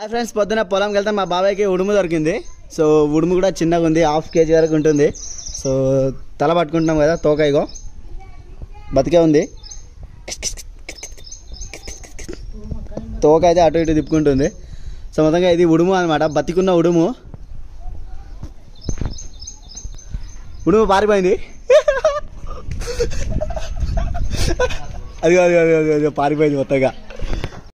Hi friends పొద్దున పొలంకి వెళ్తే మా బాబాయ్కి ఉడుము దొరికింది. సో ఉడుము కూడా చిన్నగా ఉంది హాఫ్ కేజీ వరకు ఉంటుంది. సో తల పట్టుకుంటున్నాం కదా తోకాయిగో బతికే ఉంది. తోక అయితే అటు ఇటు తిప్పుకుంటుంది. సో మొత్తంగా ఇది ఉడుము అనమాట బతికున్న ఉడుము. ఉడుము పారిపోయింది. అది అది అది అది పారిపోయింది మొత్తంగా.